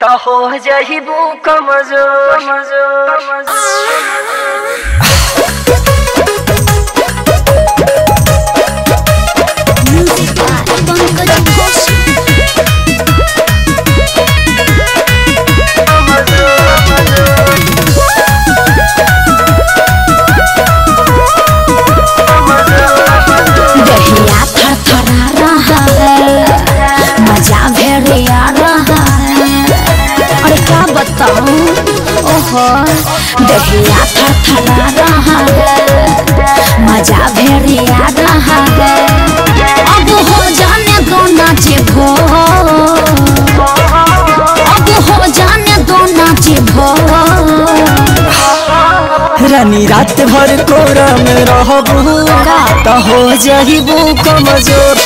तो हो जहिबू कमज़ोर। कमज़ोर कमज़ोर। Music ओहो दहिया थरथरा रहा मज़ा भेड़िया रहा अब हो जाने दो नाचे भो। अब हो जाने दो नाचे भो। रानी रात भर कोरा में रहबू का? तो हो जहिबू कमज़ोर।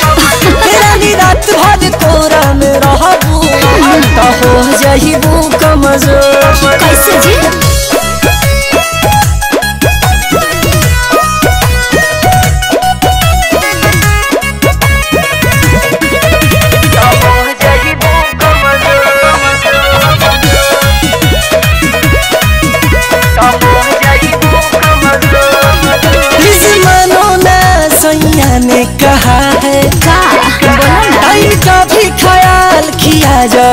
रानी रात भर कोरा में रहबू तो हो जहिबू कमज़ोर कैसे जी? तो हो हो ने कहा है का बोलो ना टाइम का भी ख्याल किया जा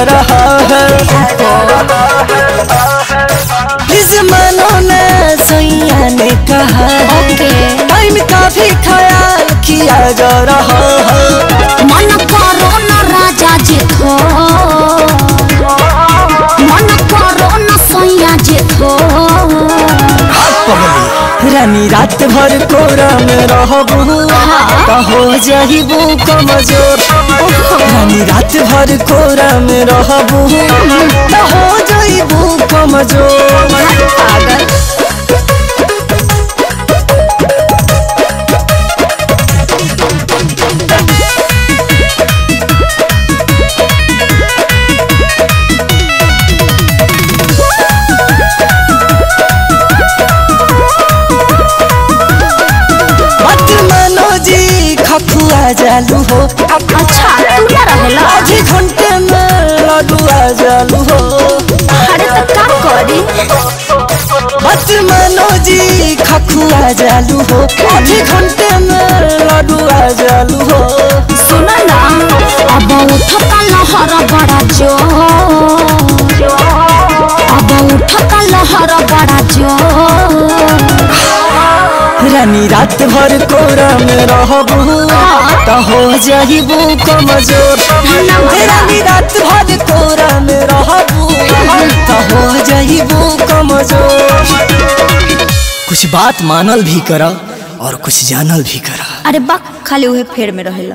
टाइम का भी ख्याल किया जा रहा है मन करो न राजा जी थो मन करो न सैया जी थो रानी रात भर कोरा में रहबू तो हो जहिबू कमज़ोर रानी रात भर कोरा में रहबू तो हो जहिबू कमज़ोर पागल। जालू हो। अच्छा तू ना रहेला? आधे घंटे में लडुआ जालू हो। अरे तो का करी? मत मानो जी खखुआ जालू हो। आधे घंटे में लडुआ जालू हो। सुनो ना अब उठता लहर बड़ा जो अब उठता लहर बड़ा जो रानी रात भर कोरा में रहबू हो जाबू कमज़ोर कुछ बात मानल भी करा और कुछ जानल भी करा। अरे बा खाली उहे फेर में रहेला।